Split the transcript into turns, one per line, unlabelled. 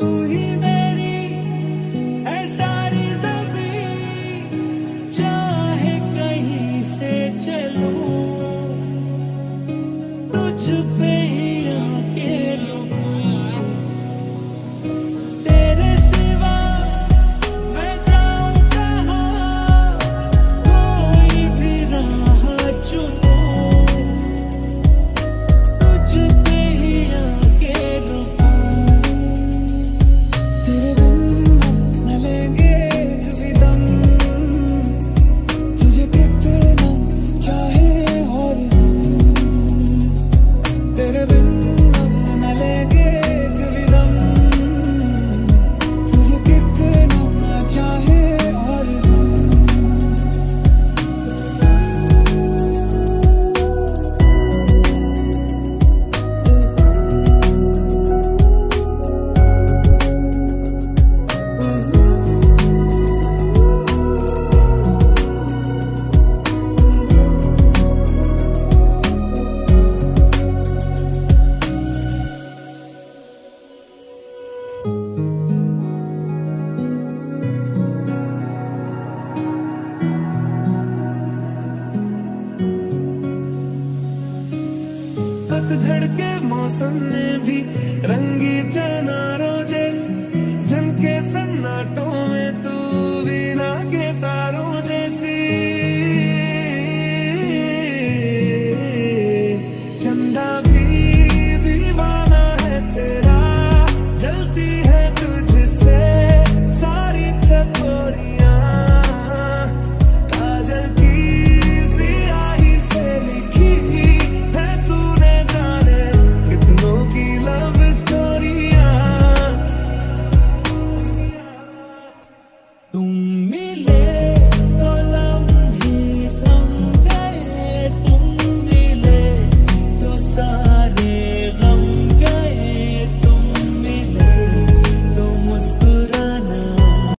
o. पतझड़ के मौसम में भी रंगी चनारों